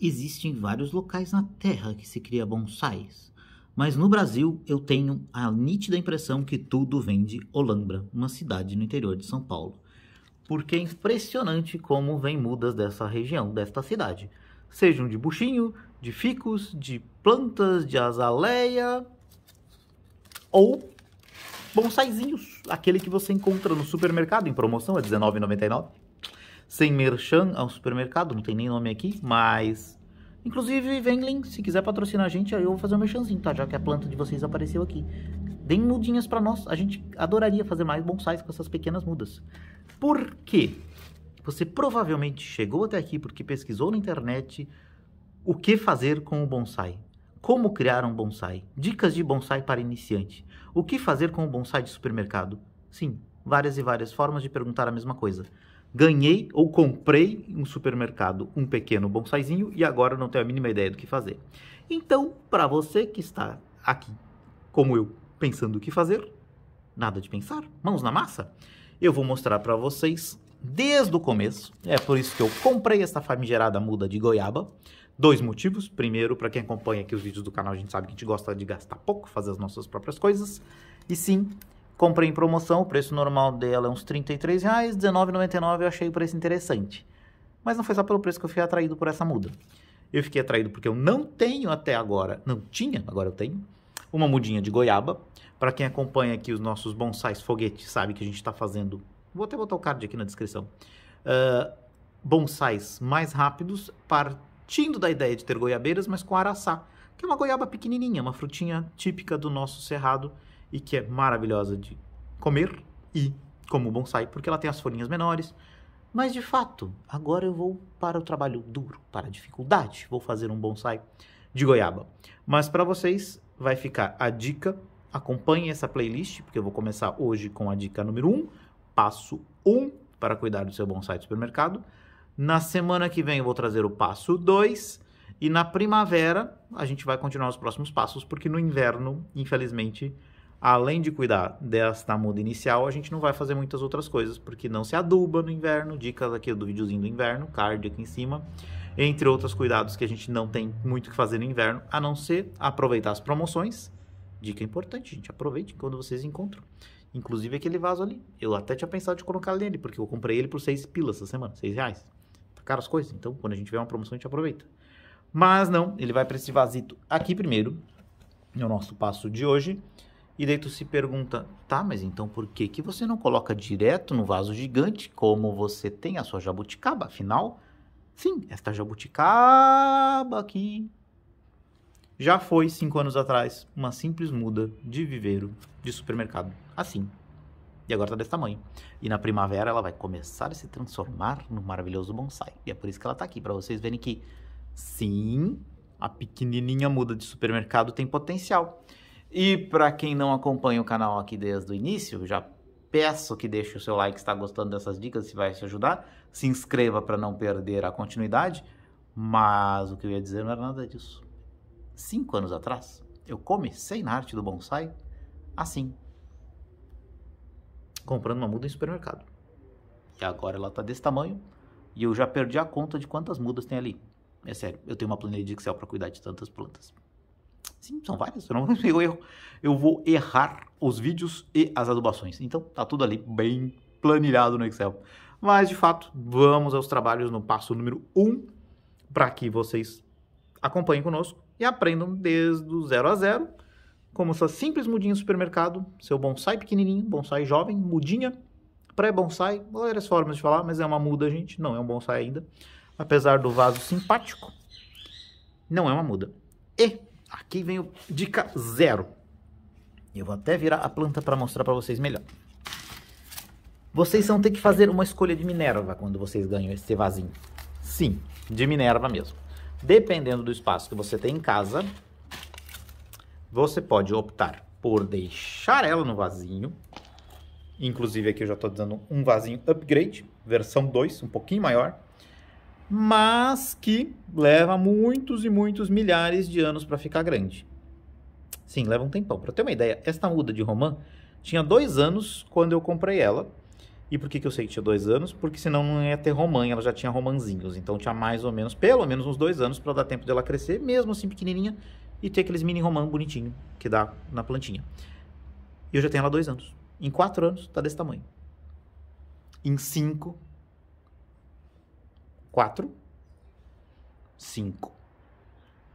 Existem vários locais na Terra que se cria bonsais, mas no Brasil eu tenho a nítida impressão que tudo vem de Olambra, uma cidade no interior de São Paulo. Porque é impressionante como vem mudas dessa região, desta cidade. Sejam de buchinho, de ficus, de plantas, de azaleia ou bonsaizinhos, aquele que você encontra no supermercado em promoção, é R$19,99 sem merchan ao supermercado, não tem nem nome aqui, mas. Inclusive, Vengling, se quiser patrocinar a gente, aí eu vou fazer um merchanzinho, tá? Já que a planta de vocês apareceu aqui. Deem mudinhas para nós, a gente adoraria fazer mais bonsais com essas pequenas mudas. Por quê? Você provavelmente chegou até aqui porque pesquisou na internet o que fazer com o bonsai. Como criar um bonsai? Dicas de bonsai para iniciante. O que fazer com o bonsai de supermercado? Sim, várias e várias formas de perguntar a mesma coisa ganhei ou comprei no supermercado um pequeno bonsaizinho e agora não tenho a mínima ideia do que fazer. Então, para você que está aqui, como eu, pensando o que fazer, nada de pensar, mãos na massa, eu vou mostrar para vocês desde o começo. É por isso que eu comprei essa famigerada muda de goiaba. Dois motivos. Primeiro, para quem acompanha aqui os vídeos do canal, a gente sabe que a gente gosta de gastar pouco, fazer as nossas próprias coisas. E sim, Comprei em promoção, o preço normal dela é uns R$ reais, R$19,99 eu achei o preço interessante. Mas não foi só pelo preço que eu fui atraído por essa muda. Eu fiquei atraído porque eu não tenho até agora, não tinha, agora eu tenho, uma mudinha de goiaba. Para quem acompanha aqui os nossos bonsais foguetes, sabe que a gente está fazendo, vou até botar o card aqui na descrição, uh, bonsais mais rápidos, partindo da ideia de ter goiabeiras, mas com araçá, que é uma goiaba pequenininha, uma frutinha típica do nosso cerrado, e que é maravilhosa de comer e como bonsai, porque ela tem as folhinhas menores. Mas de fato, agora eu vou para o trabalho duro, para a dificuldade. Vou fazer um bonsai de goiaba. Mas para vocês vai ficar a dica. Acompanhe essa playlist, porque eu vou começar hoje com a dica número 1, um, passo 1 um para cuidar do seu bonsai de supermercado. Na semana que vem eu vou trazer o passo 2 e na primavera a gente vai continuar os próximos passos, porque no inverno, infelizmente, além de cuidar desta muda inicial, a gente não vai fazer muitas outras coisas, porque não se aduba no inverno, dicas aqui do videozinho do inverno, card aqui em cima, entre outros cuidados que a gente não tem muito que fazer no inverno, a não ser aproveitar as promoções. Dica importante, gente, aproveite quando vocês encontram. Inclusive aquele vaso ali, eu até tinha pensado de colocar nele, porque eu comprei ele por 6 pilas essa semana, 6 reais. Tá caro as coisas, então quando a gente vê uma promoção a gente aproveita. Mas não, ele vai para esse vasito aqui primeiro, no nosso passo de hoje. E daí tu se pergunta, tá, mas então por que, que você não coloca direto no vaso gigante, como você tem a sua jabuticaba? Afinal, sim, esta jabuticaba aqui já foi, cinco anos atrás, uma simples muda de viveiro de supermercado. Assim. E agora tá desse tamanho. E na primavera ela vai começar a se transformar no maravilhoso bonsai. E é por isso que ela tá aqui, para vocês verem que, sim, a pequenininha muda de supermercado tem potencial. E para quem não acompanha o canal aqui desde o início, já peço que deixe o seu like se está gostando dessas dicas, se vai te ajudar. Se inscreva para não perder a continuidade. Mas o que eu ia dizer não era nada disso. Cinco anos atrás, eu comecei na arte do bonsai assim. Comprando uma muda em supermercado. E agora ela está desse tamanho e eu já perdi a conta de quantas mudas tem ali. É sério, eu tenho uma planilha de Excel para cuidar de tantas plantas. Sim, são várias. Eu, não, eu, erro, eu vou errar os vídeos e as adubações. Então, tá tudo ali bem planilhado no Excel. Mas, de fato, vamos aos trabalhos no passo número 1 um, para que vocês acompanhem conosco e aprendam desde o zero a zero, como sua simples mudinha no supermercado, seu bonsai pequenininho, bonsai jovem, mudinha, pré-bonsai, várias formas de falar, mas é uma muda, gente, não é um bonsai ainda. Apesar do vaso simpático, não é uma muda. E Aqui vem o dica zero. Eu vou até virar a planta para mostrar para vocês melhor. Vocês vão ter que fazer uma escolha de Minerva quando vocês ganham esse vasinho. Sim, de Minerva mesmo. Dependendo do espaço que você tem em casa, você pode optar por deixar ela no vasinho. Inclusive aqui eu já estou dando um vasinho upgrade, versão 2, um pouquinho maior mas que leva muitos e muitos milhares de anos para ficar grande. Sim, leva um tempão. Para ter uma ideia, esta muda de romã tinha dois anos quando eu comprei ela E por que, que eu sei que tinha dois anos? Porque senão não ia ter romã, ela já tinha romanzinhos. Então tinha mais ou menos, pelo menos uns dois anos para dar tempo dela crescer, mesmo assim pequenininha, e ter aqueles mini romã bonitinho que dá na plantinha. E eu já tenho ela dois anos. Em quatro anos, tá desse tamanho. Em cinco, quatro, cinco.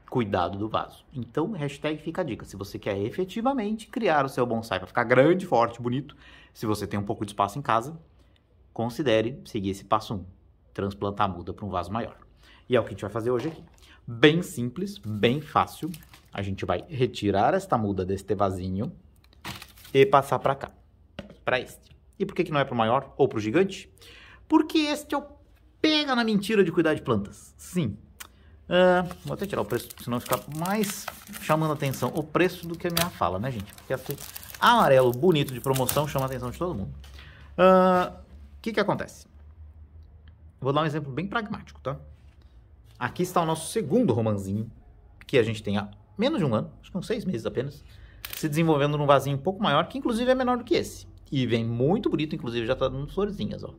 Cuidado do vaso. Então, hashtag fica a dica. Se você quer efetivamente criar o seu bonsai para ficar grande, forte, bonito, se você tem um pouco de espaço em casa, considere seguir esse passo 1. Um, transplantar a muda para um vaso maior. E é o que a gente vai fazer hoje aqui. Bem simples, bem fácil. A gente vai retirar esta muda deste vasinho e passar para cá, para este. E por que, que não é para o maior ou para o gigante? Porque este é o pega na mentira de cuidar de plantas. Sim. Uh, vou até tirar o preço, senão ficar mais chamando atenção o preço do que a minha fala, né, gente? Porque assim, amarelo bonito de promoção chama a atenção de todo mundo. O uh, que que acontece? Vou dar um exemplo bem pragmático, tá? Aqui está o nosso segundo romanzinho, que a gente tem há menos de um ano, acho que uns seis meses apenas, se desenvolvendo num vasinho um pouco maior, que inclusive é menor do que esse. E vem muito bonito, inclusive já está dando florzinhas, ó.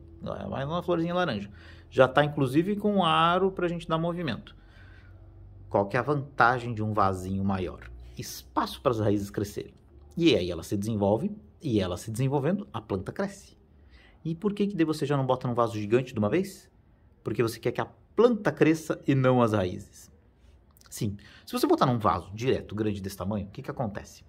Mais uma florzinha laranja. Já está inclusive com aro para a gente dar movimento. Qual que é a vantagem de um vasinho maior? Espaço para as raízes crescerem. E aí ela se desenvolve, e ela se desenvolvendo, a planta cresce. E por que que você já não bota num vaso gigante de uma vez? Porque você quer que a planta cresça e não as raízes. Sim, se você botar num vaso direto, grande desse tamanho, o que que acontece?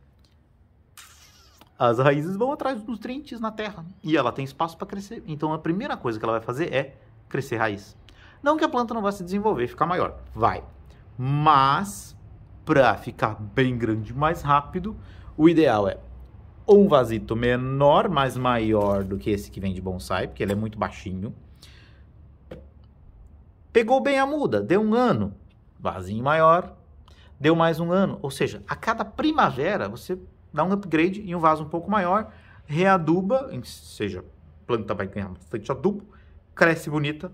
As raízes vão atrás dos nutrientes na terra e ela tem espaço para crescer. Então a primeira coisa que ela vai fazer é crescer raiz. Não que a planta não vá se desenvolver, ficar maior, vai. Mas para ficar bem grande mais rápido, o ideal é um vasito menor, mas maior do que esse que vem de bonsai, porque ele é muito baixinho. Pegou bem a muda, deu um ano, vasinho maior, deu mais um ano. Ou seja, a cada primavera você dá um upgrade em um vaso um pouco maior, readuba, seja, planta vai ganhar bastante adubo, cresce bonita.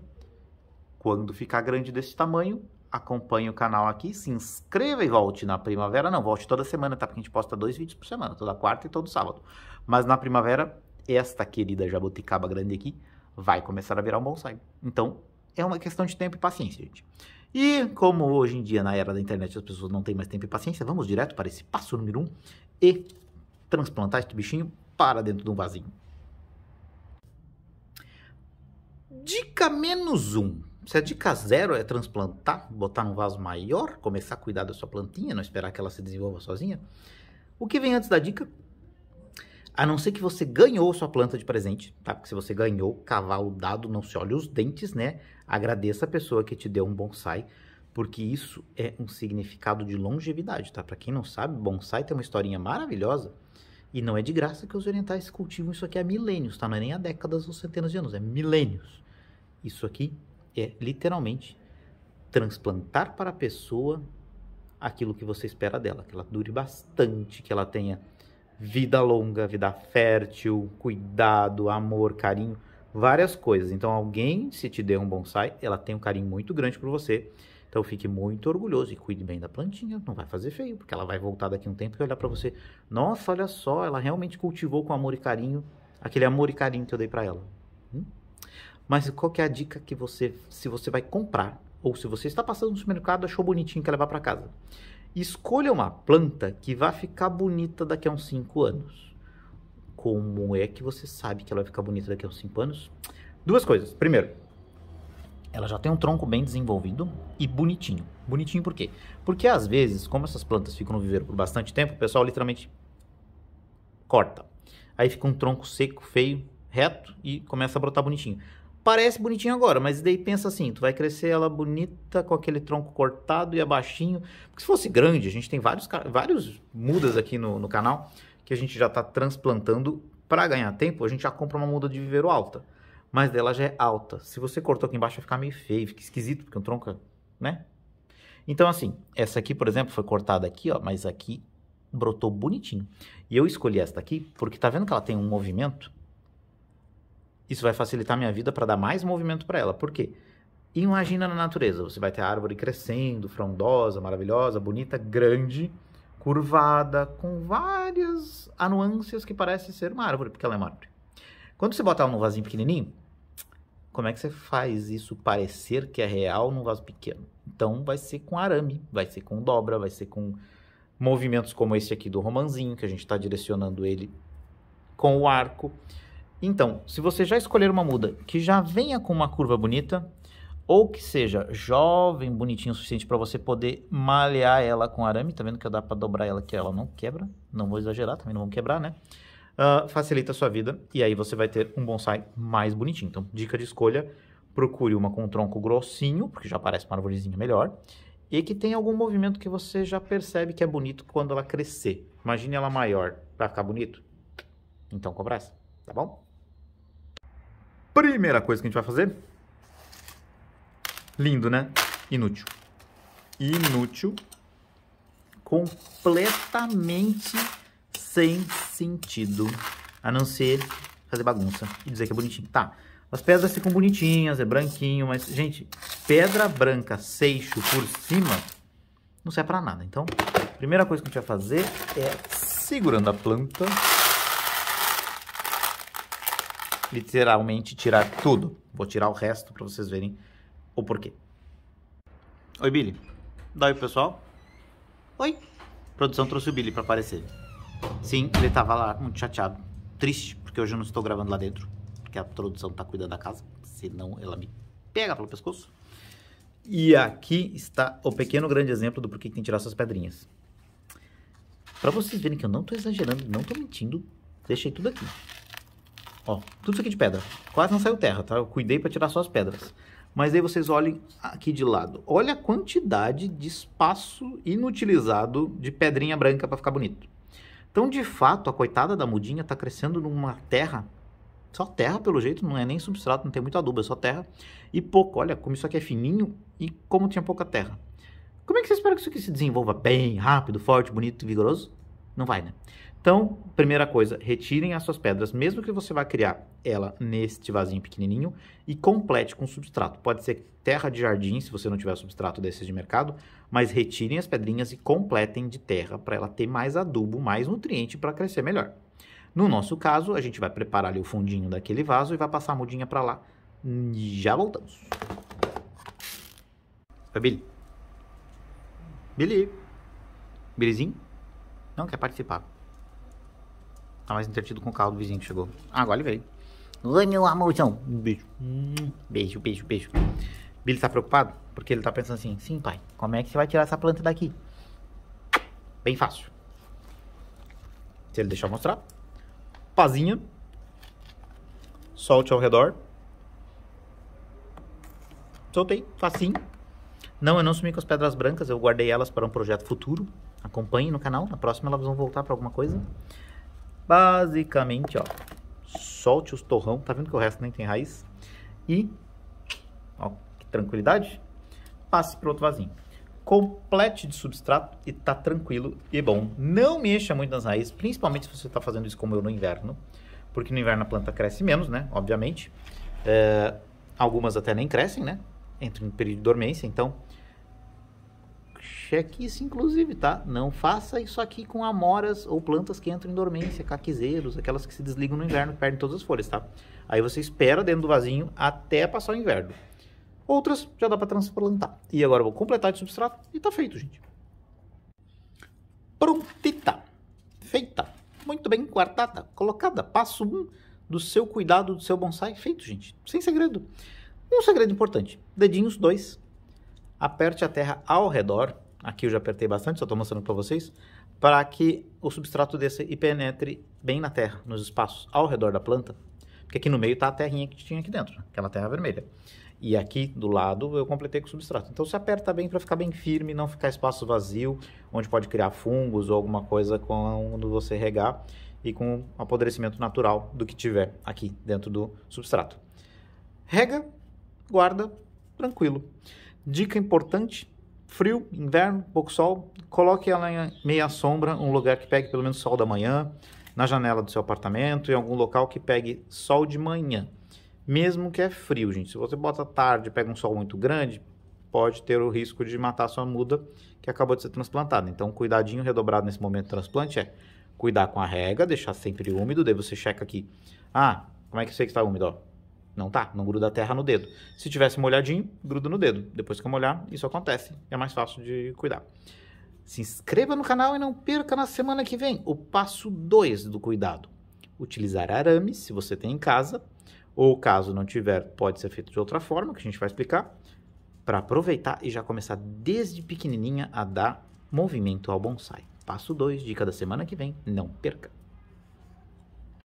Quando ficar grande desse tamanho, acompanhe o canal aqui, se inscreva e volte na primavera. Não, volte toda semana, tá? Porque a gente posta dois vídeos por semana, toda quarta e todo sábado. Mas na primavera, esta querida jabuticaba grande aqui vai começar a virar um bonsai. Então, é uma questão de tempo e paciência, gente. E como hoje em dia, na era da internet, as pessoas não têm mais tempo e paciência, vamos direto para esse passo número um e transplantar este bichinho para dentro de um vasinho. Dica menos um. Se a dica zero é transplantar, botar num vaso maior, começar a cuidar da sua plantinha, não esperar que ela se desenvolva sozinha, o que vem antes da dica? A não ser que você ganhou sua planta de presente, tá? Porque se você ganhou, cavalo dado, não se olhe os dentes, né? Agradeça a pessoa que te deu um bonsai, porque isso é um significado de longevidade, tá? Para quem não sabe, bonsai tem uma historinha maravilhosa e não é de graça que os orientais cultivam isso aqui há milênios, tá? Não é nem há décadas ou centenas de anos, é milênios. Isso aqui é literalmente transplantar para a pessoa aquilo que você espera dela, que ela dure bastante, que ela tenha vida longa, vida fértil, cuidado, amor, carinho, várias coisas. Então, alguém, se te der um bonsai, ela tem um carinho muito grande por você. Então, fique muito orgulhoso e cuide bem da plantinha. Não vai fazer feio, porque ela vai voltar daqui a um tempo e olhar para você. Nossa, olha só, ela realmente cultivou com amor e carinho aquele amor e carinho que eu dei para ela. Hum? Mas qual que é a dica que você, se você vai comprar, ou se você está passando no supermercado, achou bonitinho, quer levar para casa? Escolha uma planta que vai ficar bonita daqui a uns 5 anos. Como é que você sabe que ela vai ficar bonita daqui a uns 5 anos? Duas coisas. Primeiro, ela já tem um tronco bem desenvolvido e bonitinho. Bonitinho por quê? Porque às vezes, como essas plantas ficam no viveiro por bastante tempo, o pessoal literalmente corta. Aí fica um tronco seco, feio, reto e começa a brotar bonitinho parece bonitinho agora, mas daí pensa assim, tu vai crescer ela bonita com aquele tronco cortado e abaixinho. Porque se fosse grande, a gente tem vários, vários mudas aqui no, no canal que a gente já está transplantando para ganhar tempo, a gente já compra uma muda de viveiro alta. Mas dela já é alta. Se você cortou aqui embaixo vai ficar meio feio, fica esquisito, porque o tronco, né? Então assim, essa aqui, por exemplo, foi cortada aqui, ó, mas aqui brotou bonitinho. E eu escolhi esta aqui porque tá vendo que ela tem um movimento? Isso vai facilitar minha vida para dar mais movimento para ela. Por quê? Imagina na natureza, você vai ter a árvore crescendo, frondosa, maravilhosa, bonita, grande, curvada, com várias anuâncias que parece ser uma árvore, porque ela é uma árvore. Quando você bota ela num vasinho pequenininho, como é que você faz isso parecer que é real num vaso pequeno? Então vai ser com arame, vai ser com dobra, vai ser com movimentos como esse aqui do romanzinho, que a gente está direcionando ele com o arco. Então, se você já escolher uma muda que já venha com uma curva bonita, ou que seja jovem, bonitinho o suficiente para você poder malhar ela com arame, tá vendo que dá para dobrar ela que ela não quebra, não vou exagerar, também não vamos quebrar, né? Uh, facilita a sua vida e aí você vai ter um bonsai mais bonitinho. Então, dica de escolha, procure uma com tronco grossinho, porque já parece uma arvorezinha melhor, e que tem algum movimento que você já percebe que é bonito quando ela crescer. Imagine ela maior, vai ficar bonito? Então compra essa, tá bom? Primeira coisa que a gente vai fazer Lindo, né? Inútil. Inútil. Completamente sem sentido. A não ser fazer bagunça e dizer que é bonitinho. Tá. As pedras ficam bonitinhas, é branquinho, mas, gente, pedra branca, seixo por cima, não serve pra nada. Então, a primeira coisa que a gente vai fazer é, segurando a planta, literalmente tirar tudo. Vou tirar o resto para vocês verem o porquê. Oi, Billy. Oi, pessoal. Oi. A produção trouxe o Billy para aparecer. Sim, ele tava lá muito chateado. Triste, porque hoje eu não estou gravando lá dentro. Porque a produção tá cuidando da casa. Senão ela me pega pelo pescoço. E aqui está o pequeno grande exemplo do porquê que tem que tirar essas pedrinhas. Para vocês verem que eu não tô exagerando, não tô mentindo, deixei tudo aqui. Ó, tudo isso aqui de pedra. Quase não saiu terra, tá? Eu cuidei para tirar só as pedras. Mas aí vocês olhem aqui de lado. Olha a quantidade de espaço inutilizado de pedrinha branca para ficar bonito. Então, de fato, a coitada da mudinha está crescendo numa terra, só terra pelo jeito, não é nem substrato, não tem muito adubo, é só terra e pouco. Olha como isso aqui é fininho e como tinha pouca terra. Como é que você espera que isso aqui se desenvolva bem, rápido, forte, bonito e vigoroso? Não vai, né? Então, primeira coisa, retirem as suas pedras, mesmo que você vá criar ela neste vasinho pequenininho e complete com substrato. Pode ser terra de jardim, se você não tiver substrato desses de mercado, mas retirem as pedrinhas e completem de terra para ela ter mais adubo, mais nutriente para crescer melhor. No nosso caso, a gente vai preparar ali o fundinho daquele vaso e vai passar a mudinha para lá. E já voltamos. Oi, Billy. Billy. Billyzinho? Não quer participar. Tá mais entretido com o carro do vizinho que chegou. Ah, agora ele veio. Oi, meu amorzão. Um beijo. Beijo, beijo, beijo. Billy tá preocupado? Porque ele tá pensando assim, sim, pai, como é que você vai tirar essa planta daqui? Bem fácil. Se ele deixar eu mostrar. Pazinha. Solte ao redor. Soltei, facinho. Não, eu não sumi com as pedras brancas, eu guardei elas para um projeto futuro. Acompanhe no canal, na próxima elas vão voltar para alguma coisa. Basicamente, ó, solte os torrão, tá vendo que o resto nem tem raiz? E, ó, que tranquilidade, passe para outro vasinho. Complete de substrato e tá tranquilo e bom. Não mexa muito nas raízes, principalmente se você está fazendo isso como eu no inverno, porque no inverno a planta cresce menos, né, obviamente. É, algumas até nem crescem, né, entram em período de dormência, então cheque isso inclusive, tá? Não faça isso aqui com amoras ou plantas que entram em dormência, caquizeiros, aquelas que se desligam no inverno, perdem todas as folhas, tá? Aí você espera dentro do vasinho até passar o inverno. Outras já dá para transplantar. E agora eu vou completar de substrato e tá feito, gente. Prontita. Feita. Muito bem guardada, colocada. Passo 1 um do seu cuidado do seu bonsai. Feito, gente. Sem segredo. Um segredo importante. Dedinhos 2. Aperte a terra ao redor aqui eu já apertei bastante, só estou mostrando para vocês, para que o substrato desça e penetre bem na terra, nos espaços ao redor da planta, porque aqui no meio está a terrinha que tinha aqui dentro, aquela terra vermelha. E aqui do lado eu completei com o substrato. Então você aperta bem para ficar bem firme, não ficar espaço vazio, onde pode criar fungos ou alguma coisa quando você regar e com o apodrecimento natural do que tiver aqui dentro do substrato. Rega, guarda, tranquilo. Dica importante, frio, inverno, pouco sol, coloque ela em meia sombra, um lugar que pegue pelo menos sol da manhã, na janela do seu apartamento, em algum local que pegue sol de manhã. Mesmo que é frio, gente. Se você bota tarde pega um sol muito grande, pode ter o risco de matar sua muda que acabou de ser transplantada. Então, cuidadinho redobrado nesse momento do transplante é cuidar com a rega, deixar sempre úmido, daí você checa aqui. Ah, Como é que eu sei que está úmido? Ó? Não tá, não gruda a terra no dedo. Se tivesse molhadinho, gruda no dedo. Depois que eu molhar, isso acontece. É mais fácil de cuidar. Se inscreva no canal e não perca na semana que vem o passo 2 do cuidado. Utilizar arame, se você tem em casa, ou caso não tiver, pode ser feito de outra forma, que a gente vai explicar, para aproveitar e já começar desde pequenininha a dar movimento ao bonsai. Passo 2, dica da semana que vem, não perca.